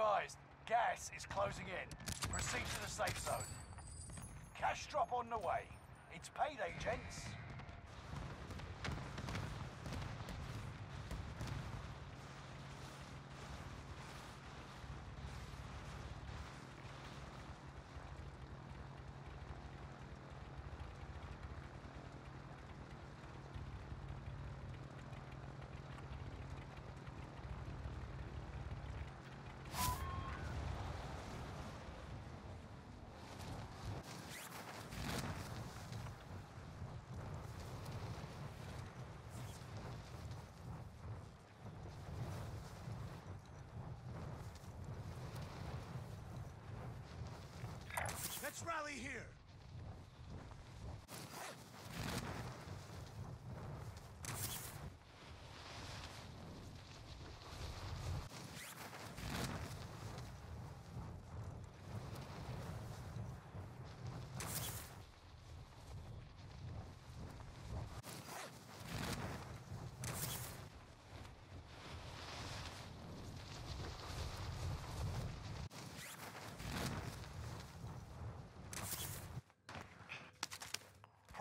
advised, gas is closing in. Proceed to the safe zone. Cash drop on the way. It's payday, gents. Rally here.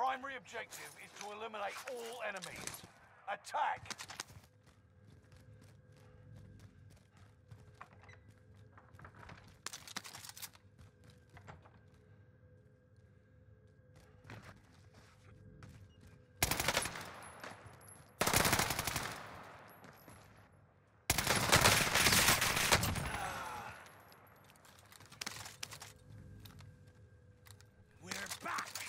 Primary objective is to eliminate all enemies. Attack! We're back.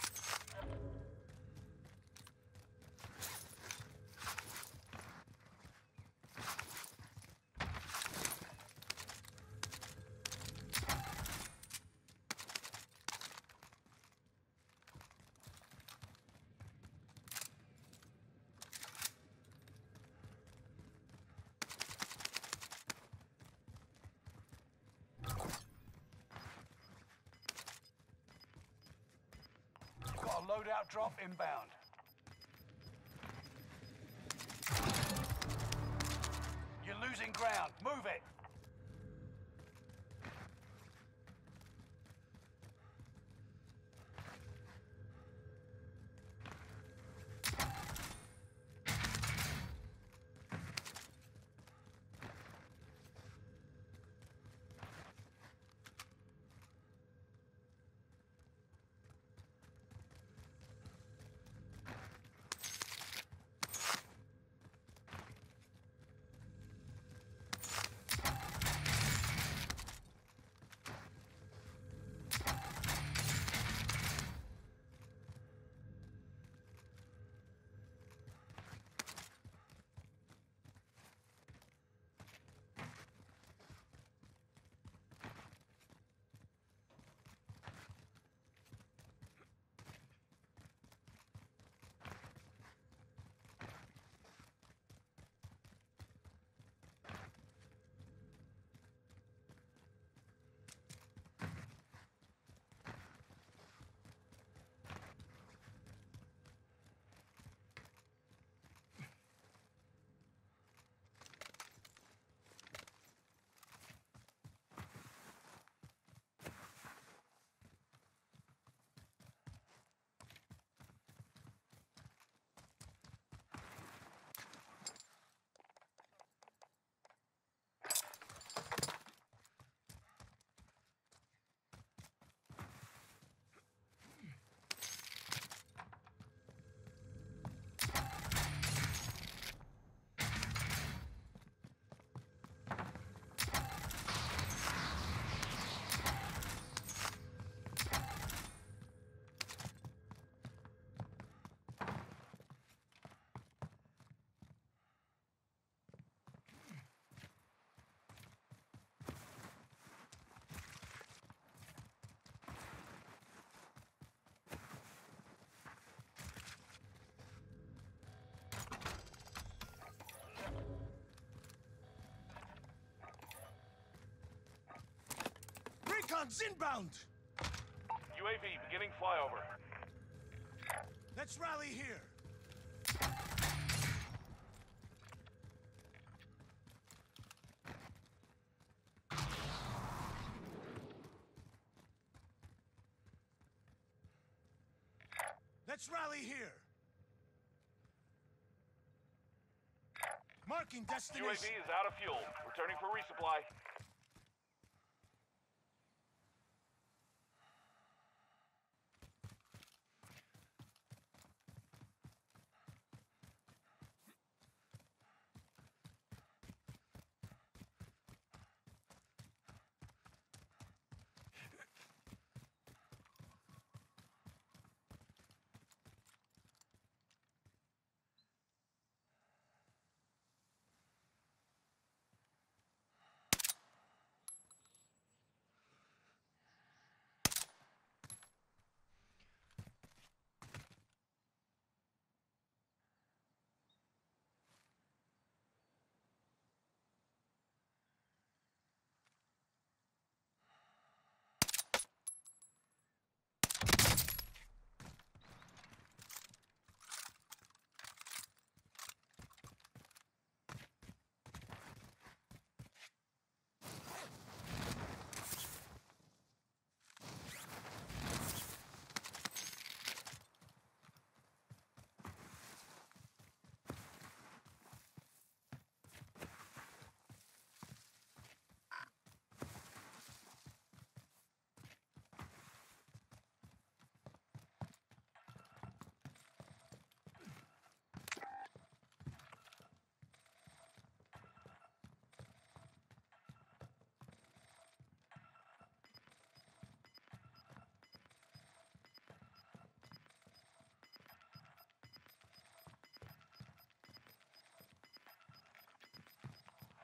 Loadout drop inbound. You're losing ground. Move it. Drugs inbound! UAV beginning flyover. Let's rally here. Let's rally here. Marking destination. UAV is out of fuel. Returning for resupply.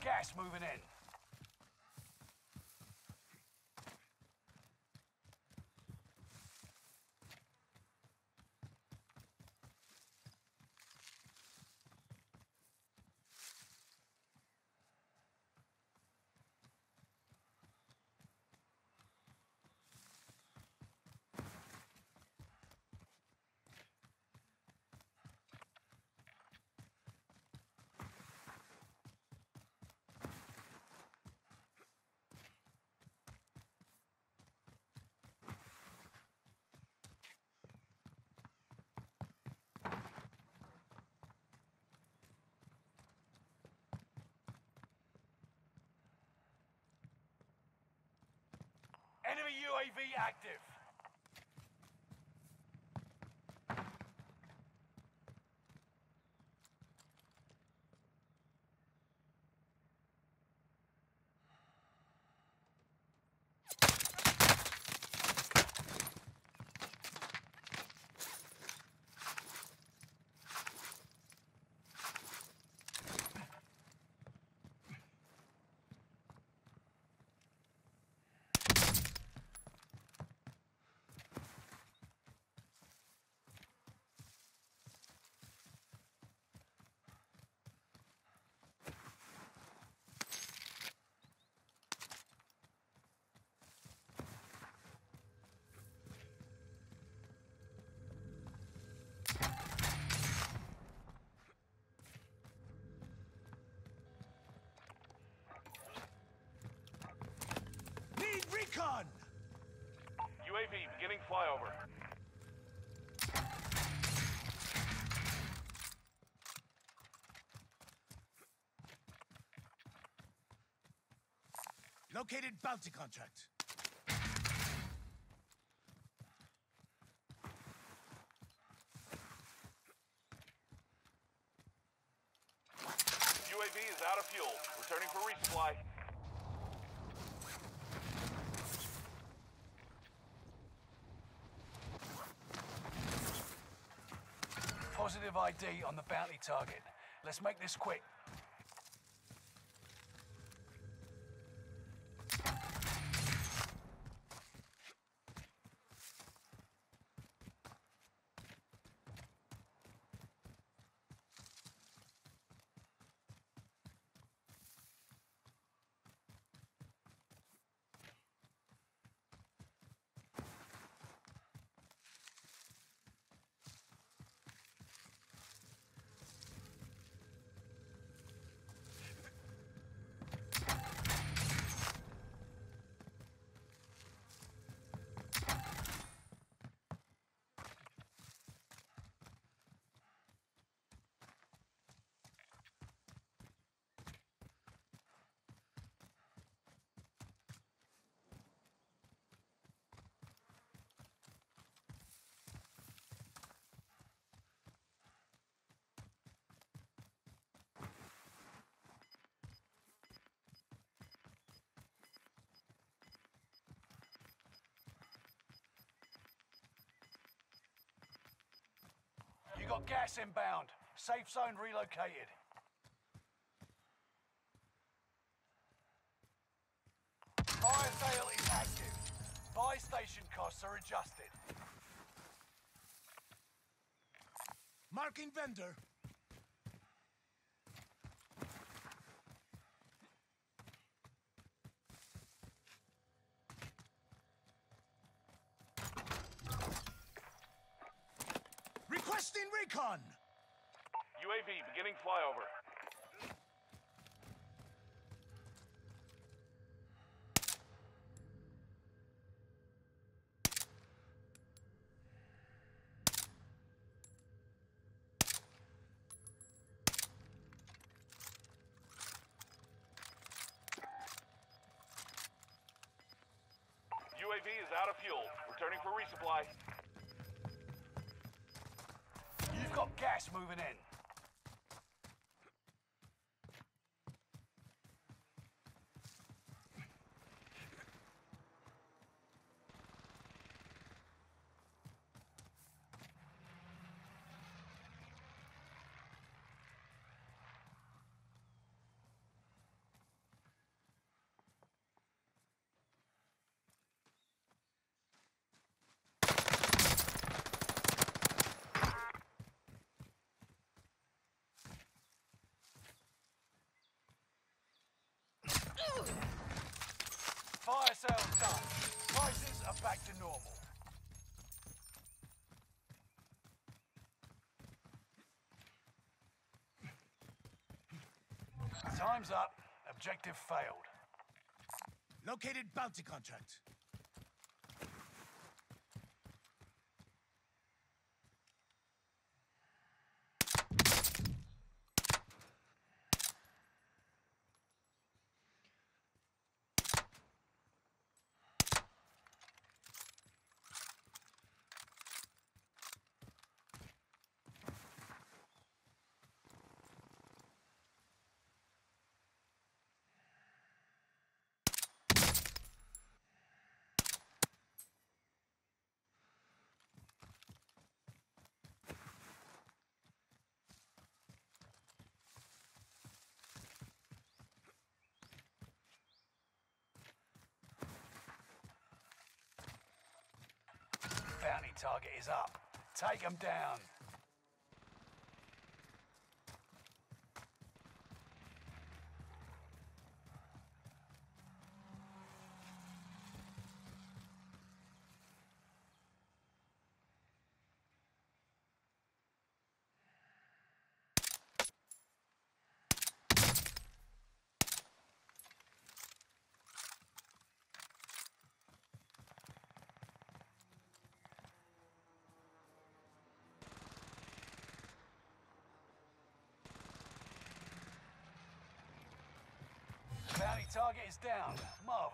gas moving in. Enemy UAV active. Khan! UAV beginning flyover. Located bounty contract. UAV is out of fuel. Returning for resupply. ID on the bounty target. Let's make this quick. Got gas inbound. Safe zone relocated. Fire sale is active. Buy station costs are adjusted. Marking vendor. Requesting recon. UAV beginning flyover. UAV is out of for resupply. You've got gas moving in. Fire done. Prices are back to normal. Time's up. Objective failed. Located bounty contract. Bounty target is up. Take them down. Bounty target is down. Marvelous.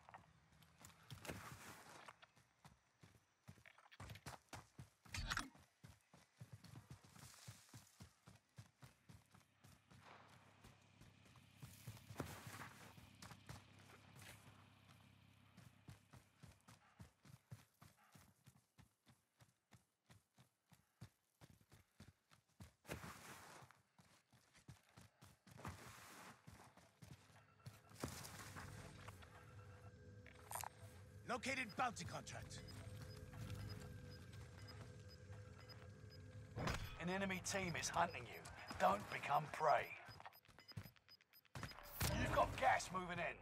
Located bounty contract. An enemy team is hunting you. Don't become prey. You've got gas moving in.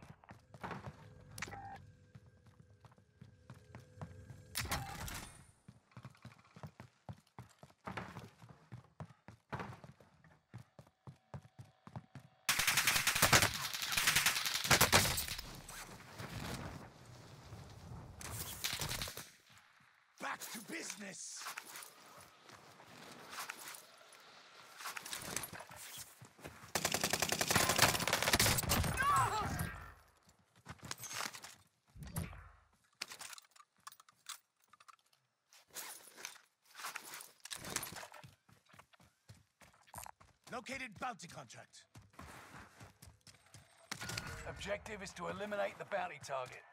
Back to business. Located bounty contract. Objective is to eliminate the bounty target.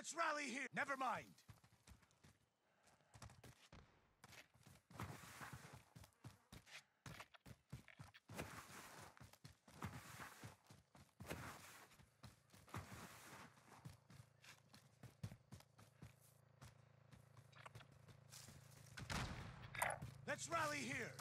Let's rally here. Never mind. Let's rally here.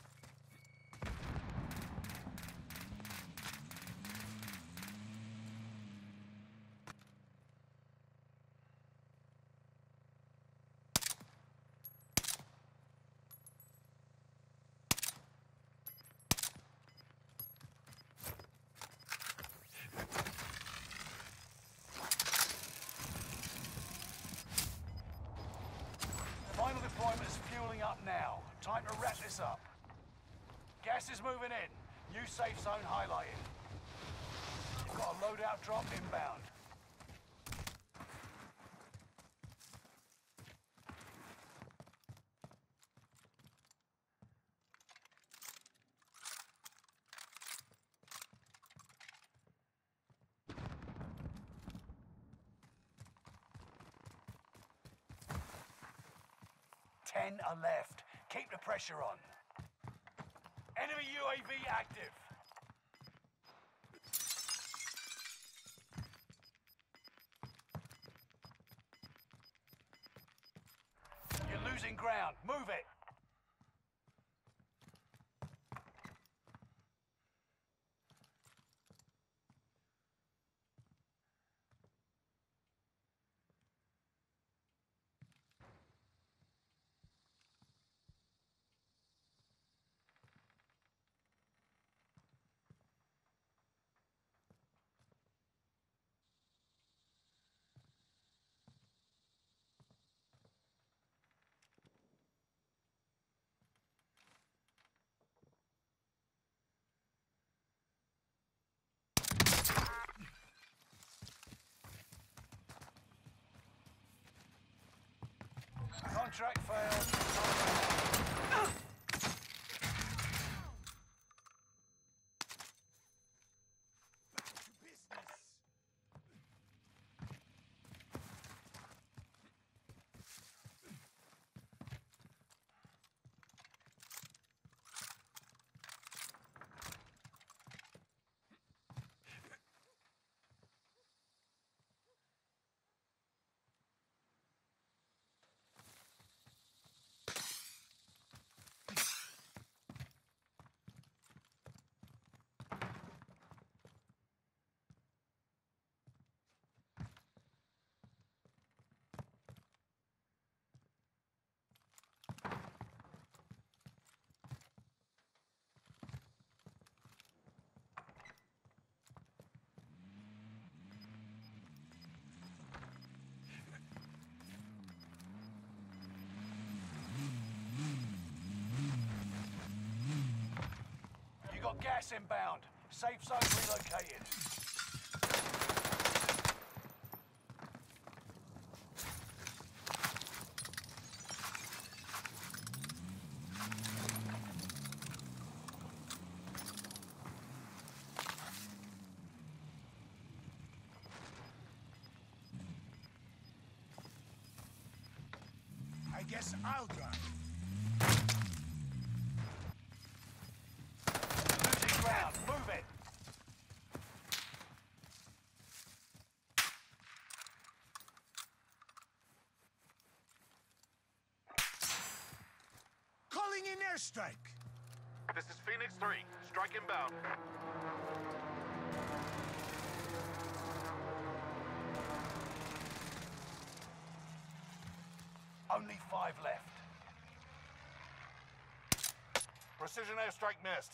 Final deployment is fueling up now. Time to wrap this up. Gas is moving in. New safe zone highlighted. You've got a loadout drop inbound. Ten are left. Keep the pressure on. UAV active. You're losing ground. Move it. Contract failed. Gas inbound. Safe zone relocated. I guess I'll drive. Losing ground. Move it. Calling in airstrike. This is Phoenix 3. Strike inbound. Only five left. Precision airstrike missed.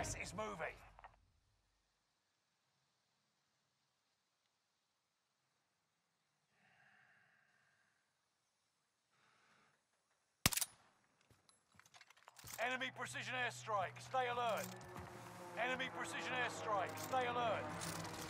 Gas is moving. Enemy precision airstrike. Stay alert. Enemy precision airstrike. Stay alert.